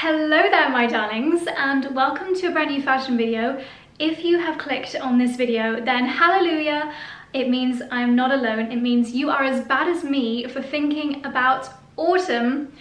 hello there my darlings and welcome to a brand new fashion video. If you have clicked on this video then hallelujah, it means I'm not alone. It means you are as bad as me for thinking about autumn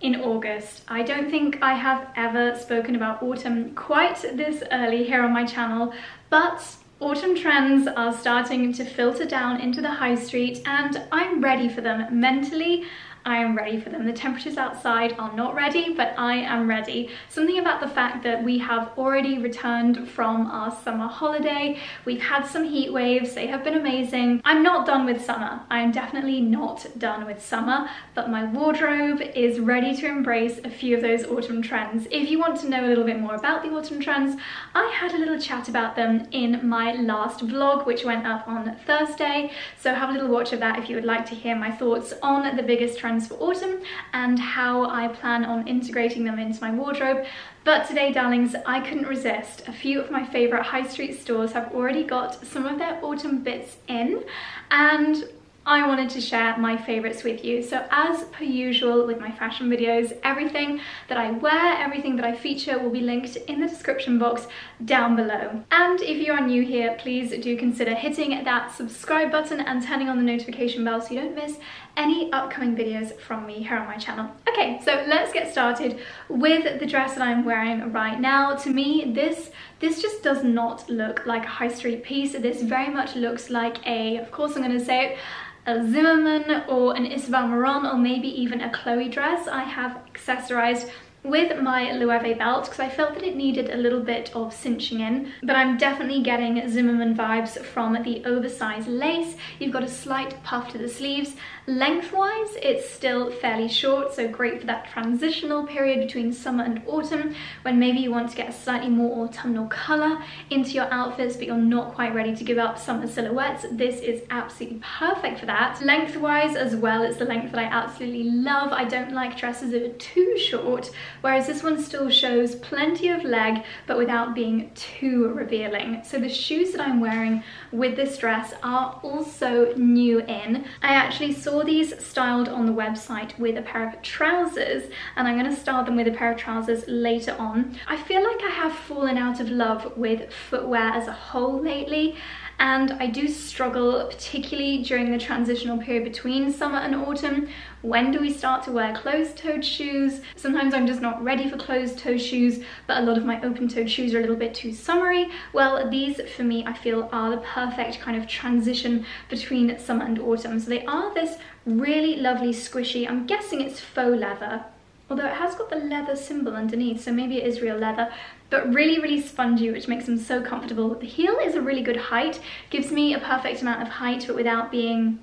in August. I don't think I have ever spoken about autumn quite this early here on my channel but Autumn trends are starting to filter down into the high street and I'm ready for them mentally I am ready for them. The temperatures outside are not ready, but I am ready. Something about the fact that we have already returned from our summer holiday. We've had some heat waves. They have been amazing. I'm not done with summer. I am definitely not done with summer, but my wardrobe is ready to embrace a few of those autumn trends. If you want to know a little bit more about the autumn trends, I had a little chat about them in my last vlog, which went up on Thursday. So have a little watch of that if you would like to hear my thoughts on the biggest trends for autumn and how I plan on integrating them into my wardrobe. But today, darlings, I couldn't resist. A few of my favorite high street stores have already got some of their autumn bits in and I wanted to share my favorites with you. So as per usual with my fashion videos, everything that I wear, everything that I feature will be linked in the description box down below. And if you are new here, please do consider hitting that subscribe button and turning on the notification bell so you don't miss any upcoming videos from me here on my channel. Okay, so let's get started with the dress that I'm wearing right now. To me, this this just does not look like a high street piece. This very much looks like a, of course I'm gonna say it, a Zimmermann or an Isabel Marant or maybe even a Chloe dress. I have accessorized with my Loewe belt because I felt that it needed a little bit of cinching in but I'm definitely getting Zimmermann vibes from the oversized lace. You've got a slight puff to the sleeves. Lengthwise it's still fairly short so great for that transitional period between summer and autumn when maybe you want to get a slightly more autumnal colour into your outfits but you're not quite ready to give up summer silhouettes. This is absolutely perfect for that. Lengthwise as well it's the length that I absolutely love. I don't like dresses that are too short whereas this one still shows plenty of leg but without being too revealing. So the shoes that I'm wearing with this dress are also new in. I actually saw these styled on the website with a pair of trousers and I'm going to style them with a pair of trousers later on. I feel like I have fallen out of love with footwear as a whole lately and I do struggle particularly during the transitional period between summer and autumn. When do we start to wear closed-toed shoes? Sometimes I'm just not ready for closed-toed shoes, but a lot of my open-toed shoes are a little bit too summery. Well, these for me, I feel are the perfect kind of transition between summer and autumn. So they are this really lovely squishy, I'm guessing it's faux leather, although it has got the leather symbol underneath, so maybe it is real leather, but really, really spongy, which makes them so comfortable. The heel is a really good height, gives me a perfect amount of height, but without being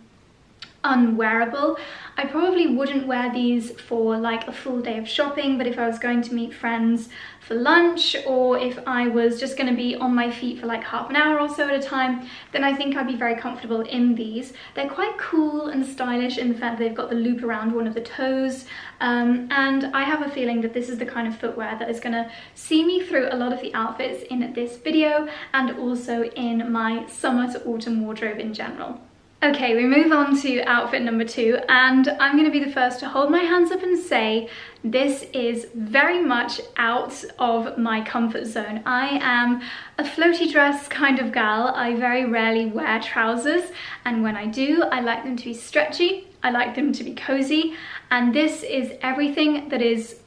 unwearable. I probably wouldn't wear these for like a full day of shopping, but if I was going to meet friends for lunch or if I was just going to be on my feet for like half an hour or so at a time, then I think I'd be very comfortable in these. They're quite cool and stylish in the fact that they've got the loop around one of the toes. Um, and I have a feeling that this is the kind of footwear that is going to see me through a lot of the outfits in this video and also in my summer to autumn wardrobe in general. Okay, we move on to outfit number two, and I'm gonna be the first to hold my hands up and say this is very much out of my comfort zone. I am a floaty dress kind of gal. I very rarely wear trousers, and when I do, I like them to be stretchy, I like them to be cozy, and this is everything that is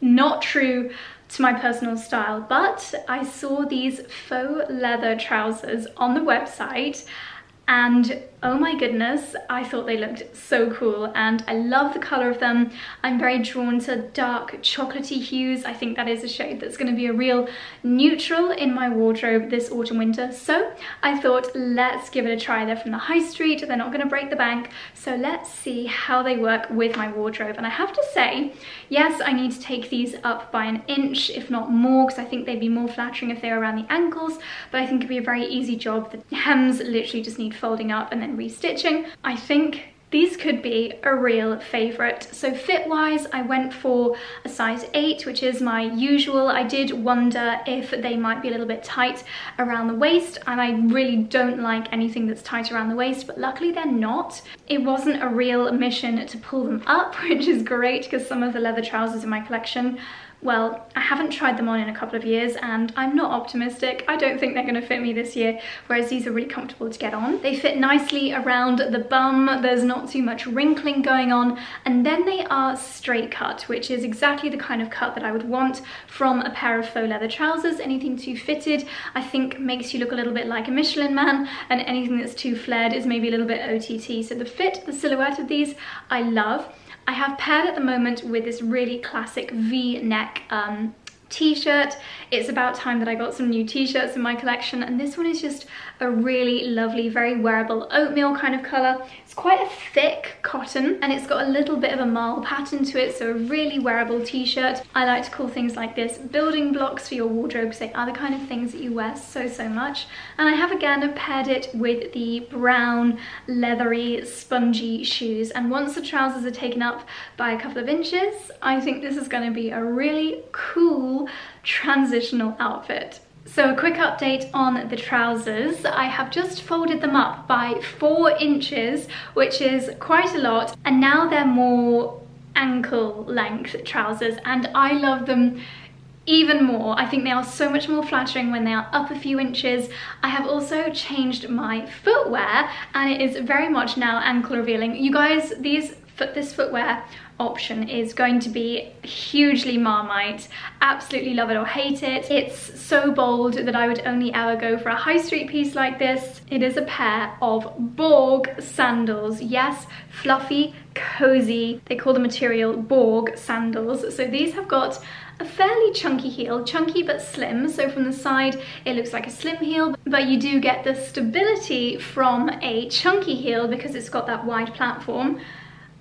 not true to my personal style, but I saw these faux leather trousers on the website and oh my goodness, I thought they looked so cool and I love the color of them. I'm very drawn to dark chocolatey hues. I think that is a shade that's gonna be a real neutral in my wardrobe this autumn winter. So I thought let's give it a try. They're from the high street, they're not gonna break the bank. So let's see how they work with my wardrobe. And I have to say, yes, I need to take these up by an inch, if not more, because I think they'd be more flattering if they were around the ankles, but I think it'd be a very easy job. The hems literally just need folding up and then restitching. I think these could be a real favorite. So fit wise, I went for a size eight, which is my usual. I did wonder if they might be a little bit tight around the waist and I really don't like anything that's tight around the waist, but luckily they're not. It wasn't a real mission to pull them up, which is great because some of the leather trousers in my collection well, I haven't tried them on in a couple of years and I'm not optimistic. I don't think they're gonna fit me this year, whereas these are really comfortable to get on. They fit nicely around the bum, there's not too much wrinkling going on, and then they are straight cut, which is exactly the kind of cut that I would want from a pair of faux leather trousers. Anything too fitted, I think makes you look a little bit like a Michelin man, and anything that's too flared is maybe a little bit OTT. So the fit, the silhouette of these, I love. I have paired at the moment with this really classic V-neck um, t-shirt. It's about time that I got some new t-shirts in my collection and this one is just a really lovely, very wearable oatmeal kind of colour. It's quite a thick cotton and it's got a little bit of a marl pattern to it, so a really wearable t-shirt. I like to call things like this building blocks for your wardrobe because they are the kind of things that you wear so, so much. And I have again paired it with the brown, leathery, spongy shoes. And once the trousers are taken up by a couple of inches, I think this is going to be a really cool transitional outfit. So a quick update on the trousers. I have just folded them up by four inches, which is quite a lot. And now they're more ankle length trousers and I love them even more. I think they are so much more flattering when they are up a few inches. I have also changed my footwear and it is very much now ankle revealing. You guys, these this footwear option is going to be hugely Marmite. Absolutely love it or hate it. It's so bold that I would only ever go for a high street piece like this. It is a pair of Borg sandals. Yes, fluffy, cozy. They call the material Borg sandals. So these have got a fairly chunky heel, chunky but slim, so from the side it looks like a slim heel, but you do get the stability from a chunky heel because it's got that wide platform.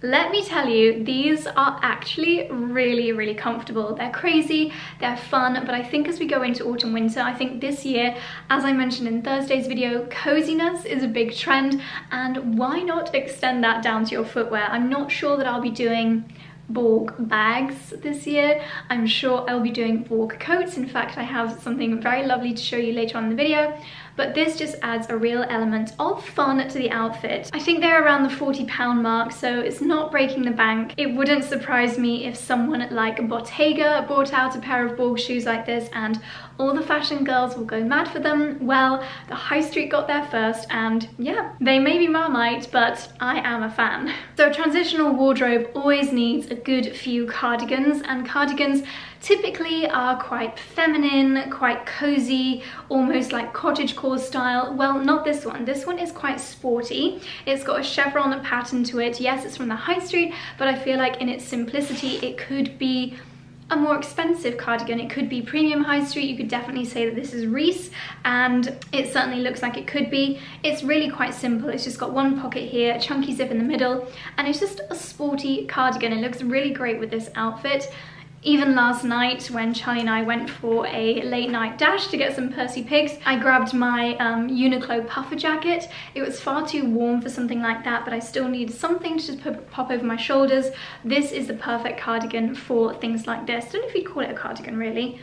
Let me tell you, these are actually really, really comfortable. They're crazy, they're fun, but I think as we go into autumn winter, I think this year, as I mentioned in Thursday's video, coziness is a big trend, and why not extend that down to your footwear? I'm not sure that I'll be doing Borg bags this year. I'm sure I'll be doing Borg coats. In fact, I have something very lovely to show you later on in the video but this just adds a real element of fun to the outfit. I think they're around the 40 pound mark, so it's not breaking the bank. It wouldn't surprise me if someone like Bottega brought out a pair of Borg shoes like this and all the fashion girls will go mad for them. Well, the high street got there first and yeah, they may be Marmite, but I am a fan. So a transitional wardrobe always needs a good few cardigans and cardigans typically are quite feminine, quite cozy, almost like cottagecore style. Well, not this one. This one is quite sporty. It's got a chevron pattern to it. Yes, it's from the high street, but I feel like in its simplicity, it could be a more expensive cardigan. It could be premium high street. You could definitely say that this is Reiss and it certainly looks like it could be. It's really quite simple. It's just got one pocket here, chunky zip in the middle, and it's just a sporty cardigan. It looks really great with this outfit. Even last night when Charlie and I went for a late night dash to get some Percy Pigs, I grabbed my um, Uniqlo puffer jacket. It was far too warm for something like that, but I still needed something to just pop over my shoulders. This is the perfect cardigan for things like this. I don't know if you'd call it a cardigan really.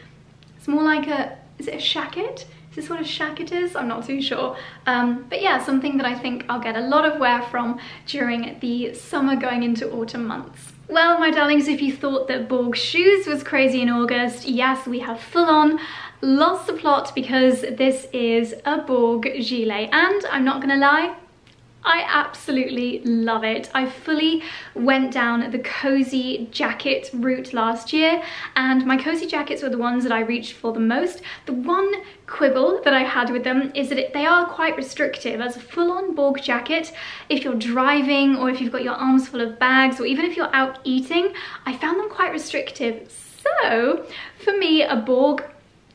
It's more like a, is it a shacket? Is this what a shacket is? I'm not too sure. Um, but yeah, something that I think I'll get a lot of wear from during the summer going into autumn months. Well, my darlings, if you thought that Borg shoes was crazy in August, yes, we have full on lost the plot because this is a Borg gilet. And I'm not gonna lie, I absolutely love it. I fully went down the cozy jacket route last year and my cozy jackets were the ones that I reached for the most. The one quibble that I had with them is that it, they are quite restrictive. As a full-on Borg jacket, if you're driving or if you've got your arms full of bags or even if you're out eating, I found them quite restrictive. So for me, a Borg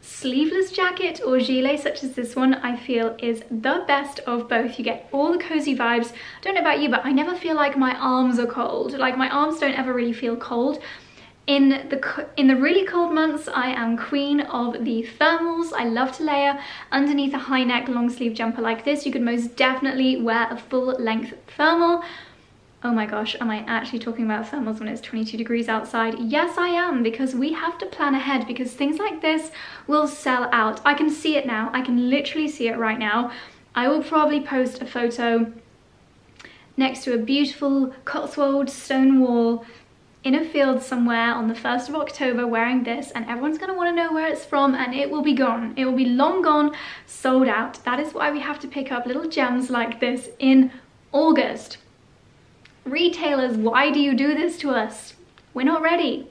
sleeveless jacket or gilet such as this one I feel is the best of both. You get all the cozy vibes. I don't know about you, but I never feel like my arms are cold. Like my arms don't ever really feel cold. In the, in the really cold months, I am queen of the thermals. I love to layer underneath a high neck long sleeve jumper like this. You could most definitely wear a full length thermal Oh my gosh, am I actually talking about thermals when it's 22 degrees outside? Yes, I am, because we have to plan ahead because things like this will sell out. I can see it now. I can literally see it right now. I will probably post a photo next to a beautiful Cotswold stone wall in a field somewhere on the 1st of October wearing this and everyone's going to want to know where it's from and it will be gone. It will be long gone, sold out. That is why we have to pick up little gems like this in August. Retailers, why do you do this to us? We're not ready,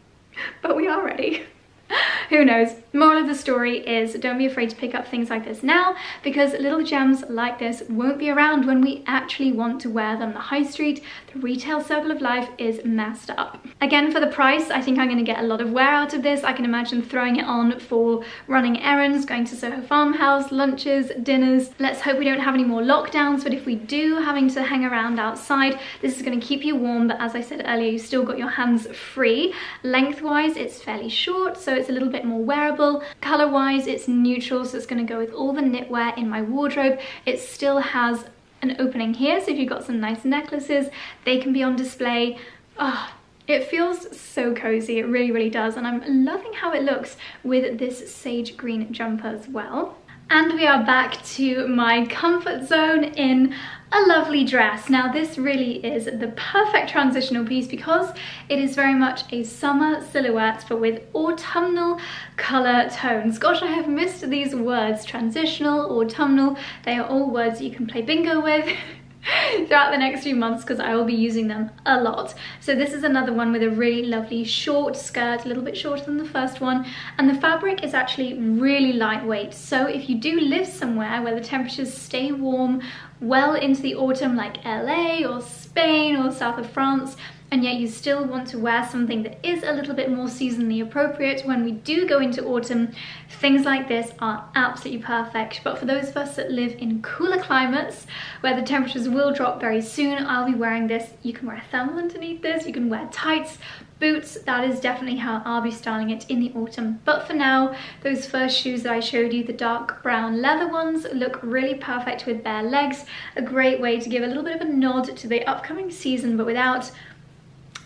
but we are ready. Who knows? Moral of the story is don't be afraid to pick up things like this now because little gems like this won't be around when we actually want to wear them. The high street, the retail circle of life is messed up. Again, for the price, I think I'm going to get a lot of wear out of this. I can imagine throwing it on for running errands, going to Soho Farmhouse, lunches, dinners. Let's hope we don't have any more lockdowns, but if we do, having to hang around outside, this is going to keep you warm, but as I said earlier, you've still got your hands free. Lengthwise, it's fairly short, so it's a little bit more wearable. Color-wise, it's neutral, so it's gonna go with all the knitwear in my wardrobe. It still has an opening here, so if you've got some nice necklaces, they can be on display. Oh, it feels so cozy, it really, really does, and I'm loving how it looks with this sage green jumper as well. And we are back to my comfort zone in a lovely dress. Now this really is the perfect transitional piece because it is very much a summer silhouette but with autumnal colour tones. Gosh, I have missed these words, transitional, autumnal. They are all words you can play bingo with. throughout the next few months because I will be using them a lot. So this is another one with a really lovely short skirt, a little bit shorter than the first one. And the fabric is actually really lightweight. So if you do live somewhere where the temperatures stay warm well into the autumn like LA or Spain or south of France, and yet you still want to wear something that is a little bit more seasonally appropriate when we do go into autumn, things like this are absolutely perfect. But for those of us that live in cooler climates where the temperatures will drop very soon, I'll be wearing this. You can wear a thermal underneath this, you can wear tights, boots, that is definitely how I'll be styling it in the autumn. But for now, those first shoes that I showed you, the dark brown leather ones, look really perfect with bare legs. A great way to give a little bit of a nod to the upcoming season, but without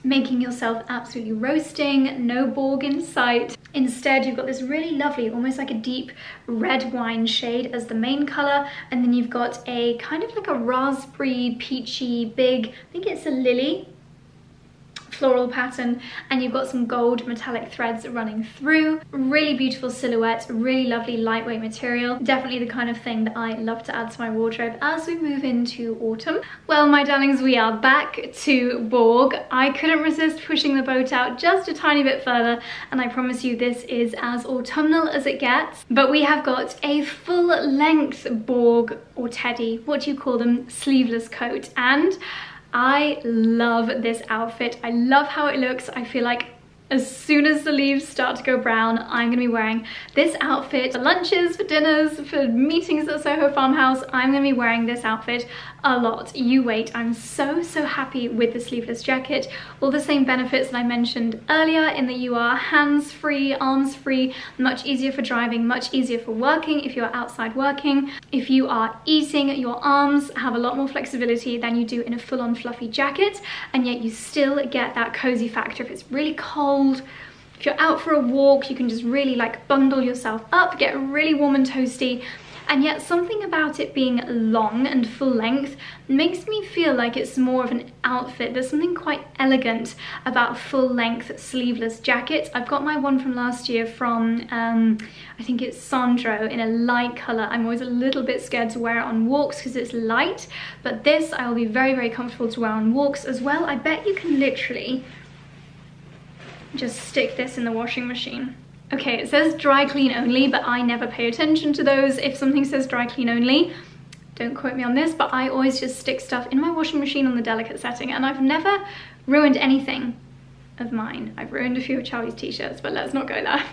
making yourself absolutely roasting, no borg in sight. Instead, you've got this really lovely, almost like a deep red wine shade as the main color, and then you've got a kind of like a raspberry, peachy, big, I think it's a lily floral pattern and you've got some gold metallic threads running through. Really beautiful silhouette, really lovely lightweight material. Definitely the kind of thing that I love to add to my wardrobe as we move into autumn. Well, my darlings, we are back to Borg. I couldn't resist pushing the boat out just a tiny bit further and I promise you this is as autumnal as it gets. But we have got a full length Borg or teddy, what do you call them, sleeveless coat and I love this outfit. I love how it looks. I feel like as soon as the leaves start to go brown, I'm gonna be wearing this outfit for lunches, for dinners, for meetings at Soho Farmhouse. I'm gonna be wearing this outfit a lot. You wait. I'm so, so happy with the sleeveless jacket. All the same benefits that I mentioned earlier in that you are hands-free, arms-free, much easier for driving, much easier for working if you're outside working. If you are eating, your arms have a lot more flexibility than you do in a full-on fluffy jacket, and yet you still get that cozy factor if it's really cold cold. If you're out for a walk, you can just really like bundle yourself up, get really warm and toasty, and yet something about it being long and full length makes me feel like it's more of an outfit. There's something quite elegant about full length sleeveless jackets. I've got my one from last year from, um, I think it's Sandro in a light colour. I'm always a little bit scared to wear it on walks because it's light, but this I will be very, very comfortable to wear on walks as well. I bet you can literally just stick this in the washing machine. Okay, it says dry clean only, but I never pay attention to those. If something says dry clean only, don't quote me on this, but I always just stick stuff in my washing machine on the delicate setting and I've never ruined anything of mine. I've ruined a few of Charlie's t-shirts, but let's not go there.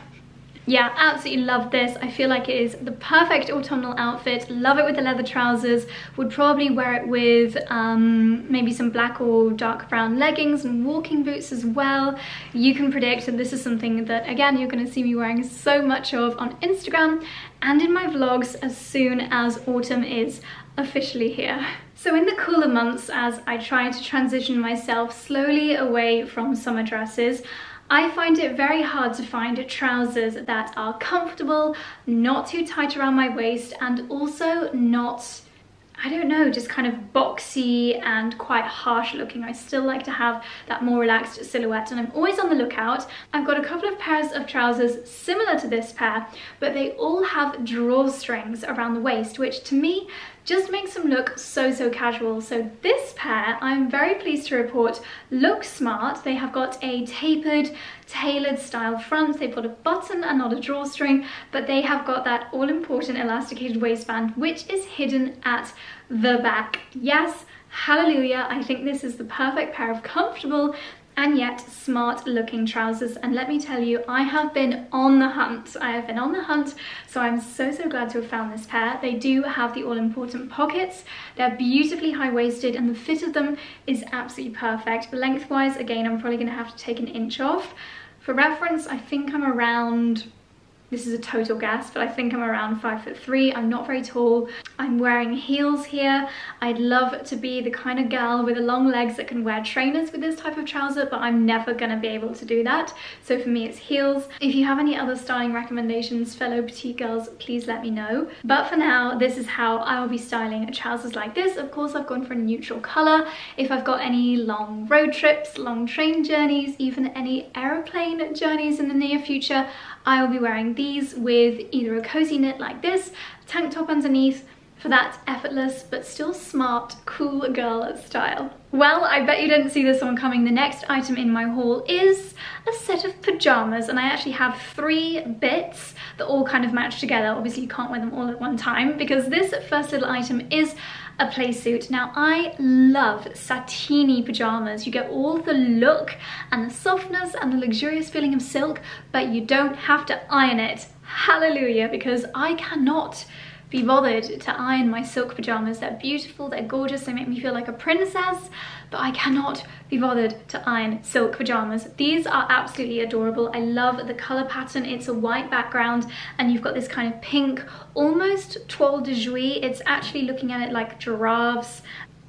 Yeah, absolutely love this. I feel like it is the perfect autumnal outfit. Love it with the leather trousers. Would probably wear it with um, maybe some black or dark brown leggings and walking boots as well. You can predict that this is something that, again, you're going to see me wearing so much of on Instagram and in my vlogs as soon as autumn is officially here. So in the cooler months, as I try to transition myself slowly away from summer dresses, I find it very hard to find trousers that are comfortable, not too tight around my waist, and also not I don't know, just kind of boxy and quite harsh looking. I still like to have that more relaxed silhouette and I'm always on the lookout. I've got a couple of pairs of trousers similar to this pair, but they all have drawstrings around the waist, which to me just makes them look so, so casual. So this pair, I'm very pleased to report, look smart. They have got a tapered, tailored style front. They've got a button and not a drawstring, but they have got that all-important elasticated waistband, which is hidden at the back. Yes, hallelujah. I think this is the perfect pair of comfortable and yet smart looking trousers. And let me tell you I have been on the hunt. I have been on the hunt. So I'm so so glad to have found this pair. They do have the all-important pockets. They're beautifully high-waisted and the fit of them is absolutely perfect. Lengthwise again I'm probably gonna have to take an inch off. For reference I think I'm around this is a total guess, but I think I'm around five foot three. I'm not very tall. I'm wearing heels here. I'd love to be the kind of girl with the long legs that can wear trainers with this type of trouser, but I'm never gonna be able to do that. So for me, it's heels. If you have any other styling recommendations, fellow petite girls, please let me know. But for now, this is how I will be styling trousers like this. Of course, I've gone for a neutral color. If I've got any long road trips, long train journeys, even any aeroplane journeys in the near future, I will be wearing these with either a cozy knit like this, tank top underneath, for that effortless but still smart, cool girl style. Well, I bet you didn't see this one coming. The next item in my haul is a set of pajamas and I actually have three bits that all kind of match together. Obviously you can't wear them all at one time because this first little item is a play suit. Now I love satiny pajamas. You get all the look and the softness and the luxurious feeling of silk, but you don't have to iron it. Hallelujah, because I cannot be bothered to iron my silk pajamas. They're beautiful, they're gorgeous, they make me feel like a princess, but I cannot be bothered to iron silk pajamas. These are absolutely adorable. I love the color pattern. It's a white background and you've got this kind of pink, almost toile de jouy. It's actually looking at it like giraffes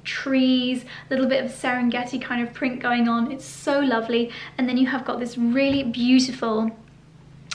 trees, a little bit of Serengeti kind of print going on. It's so lovely. And then you have got this really beautiful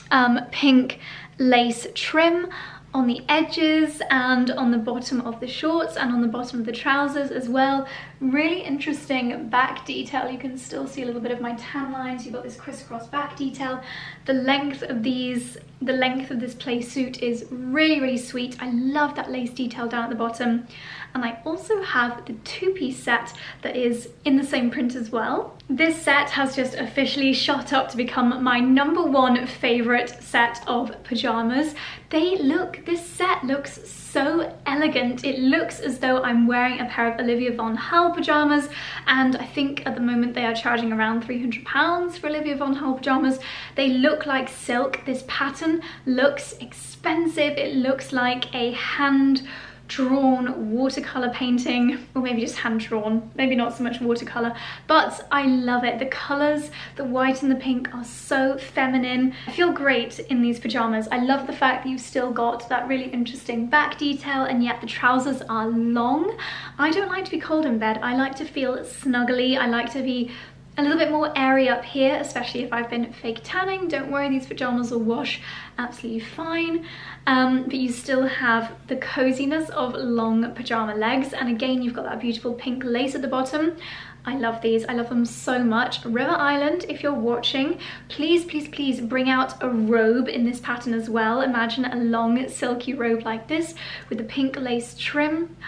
um, pink lace trim on the edges and on the bottom of the shorts and on the bottom of the trousers as well. Really interesting back detail. You can still see a little bit of my tan lines. You've got this crisscross back detail. The length of these, the length of this play suit is really, really sweet. I love that lace detail down at the bottom. And I also have the two-piece set that is in the same print as well. This set has just officially shot up to become my number one favorite set of pajamas. They look, this set looks so elegant. It looks as though I'm wearing a pair of Olivia von Halle pajamas and I think at the moment they are charging around 300 pounds for Olivia von Halle pajamas. They look like silk. This pattern looks expensive. It looks like a hand drawn watercolor painting or maybe just hand drawn maybe not so much watercolor but I love it. The colors the white and the pink are so feminine. I feel great in these pajamas. I love the fact that you've still got that really interesting back detail and yet the trousers are long. I don't like to be cold in bed. I like to feel snuggly. I like to be a little bit more airy up here, especially if I've been fake tanning. Don't worry, these pajamas will wash absolutely fine. Um, but you still have the coziness of long pajama legs. And again, you've got that beautiful pink lace at the bottom. I love these, I love them so much. River Island, if you're watching, please, please, please bring out a robe in this pattern as well. Imagine a long silky robe like this with the pink lace trim.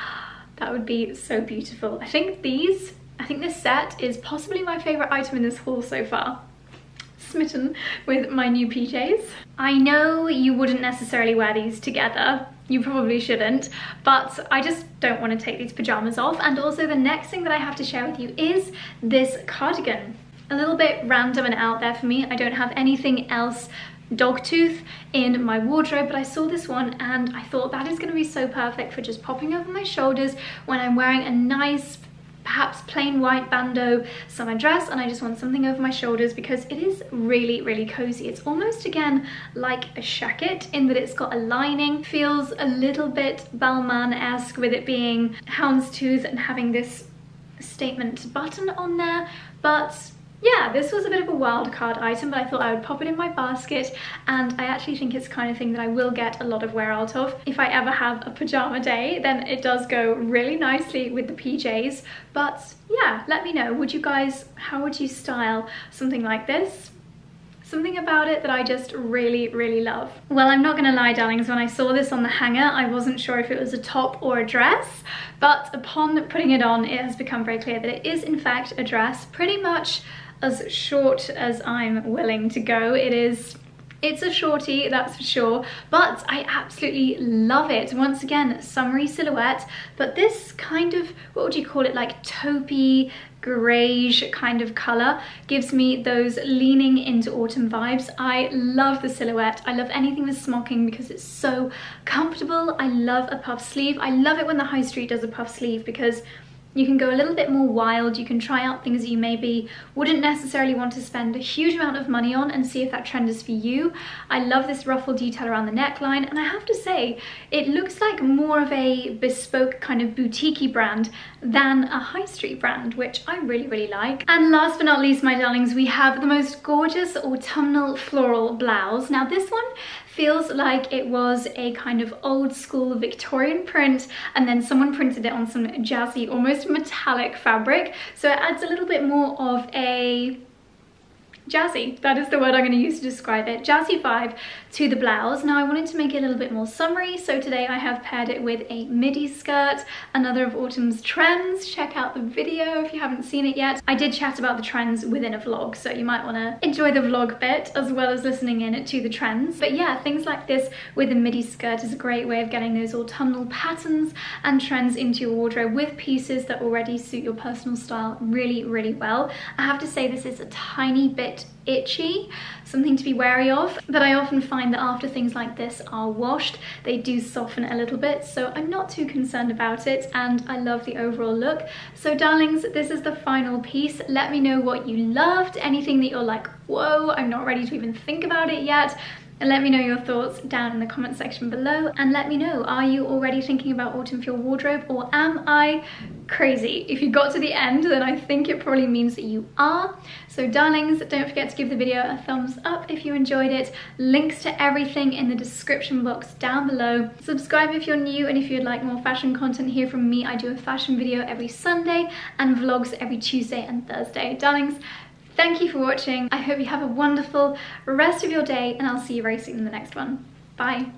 That would be so beautiful. I think these I think this set is possibly my favourite item in this haul so far. Smitten with my new PJs. I know you wouldn't necessarily wear these together, you probably shouldn't, but I just don't want to take these pyjamas off. And also the next thing that I have to share with you is this cardigan. a little bit random and out there for me. I don't have anything else dogtooth in my wardrobe but I saw this one and I thought that is going to be so perfect for just popping over my shoulders when I'm wearing a nice perhaps plain white bandeau summer dress and I just want something over my shoulders because it is really really cozy. It's almost again like a shacket in that it's got a lining. Feels a little bit Balmain-esque with it being houndstooth and having this statement button on there but yeah, this was a bit of a wild card item, but I thought I would pop it in my basket and I actually think it's the kind of thing that I will get a lot of wear out of. If I ever have a pajama day, then it does go really nicely with the PJs. But yeah, let me know. Would you guys, how would you style something like this? something about it that I just really, really love. Well, I'm not gonna lie, darlings, when I saw this on the hanger, I wasn't sure if it was a top or a dress, but upon putting it on, it has become very clear that it is in fact a dress, pretty much as short as I'm willing to go. It is it's a shorty, that's for sure, but I absolutely love it. Once again, summery silhouette, but this kind of, what would you call it, like taupey, greyish kind of colour gives me those leaning into autumn vibes. I love the silhouette. I love anything with smocking because it's so comfortable. I love a puff sleeve. I love it when the high street does a puff sleeve because you can go a little bit more wild. You can try out things you maybe wouldn't necessarily want to spend a huge amount of money on and see if that trend is for you. I love this ruffle detail around the neckline and I have to say it looks like more of a bespoke kind of boutique brand than a high street brand, which I really, really like. And last but not least, my darlings, we have the most gorgeous autumnal floral blouse. Now this one feels like it was a kind of old school Victorian print and then someone printed it on some jazzy, almost metallic fabric. So it adds a little bit more of a jazzy. That is the word I'm going to use to describe it. Jazzy vibe to the blouse. Now I wanted to make it a little bit more summery, so today I have paired it with a midi skirt, another of autumn's trends. Check out the video if you haven't seen it yet. I did chat about the trends within a vlog, so you might want to enjoy the vlog bit as well as listening in to the trends. But yeah, things like this with a midi skirt is a great way of getting those autumnal patterns and trends into your wardrobe with pieces that already suit your personal style really, really well. I have to say this is a tiny bit bit itchy, something to be wary of. But I often find that after things like this are washed, they do soften a little bit. So I'm not too concerned about it and I love the overall look. So darlings, this is the final piece. Let me know what you loved, anything that you're like, whoa, I'm not ready to even think about it yet and let me know your thoughts down in the comment section below. And let me know are you already thinking about autumn for your wardrobe or am I crazy? If you got to the end then I think it probably means that you are. So darlings don't forget to give the video a thumbs up if you enjoyed it. Links to everything in the description box down below. Subscribe if you're new and if you'd like more fashion content here from me. I do a fashion video every Sunday and vlogs every Tuesday and Thursday. Darlings Thank you for watching. I hope you have a wonderful rest of your day and I'll see you very soon in the next one. Bye.